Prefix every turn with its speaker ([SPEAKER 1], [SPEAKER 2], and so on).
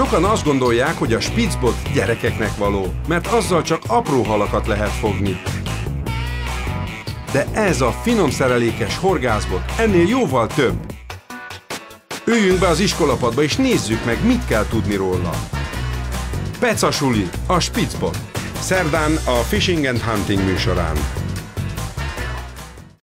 [SPEAKER 1] Sokan azt gondolják, hogy a Spitzbot gyerekeknek való, mert azzal csak apró halakat lehet fogni. De ez a finom szerelékes horgászbot ennél jóval több. Üljünk be az iskolapadba és nézzük meg, mit kell tudni róla. Pecasuli, a Spitzbot. Szerdán a Fishing and Hunting műsorán.